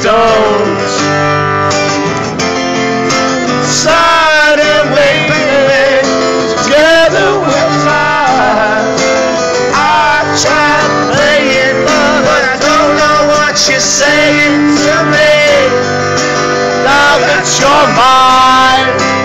stones. Side and waving together with mine. I tried playing, but I don't know what you're saying to me. Now that you're mine.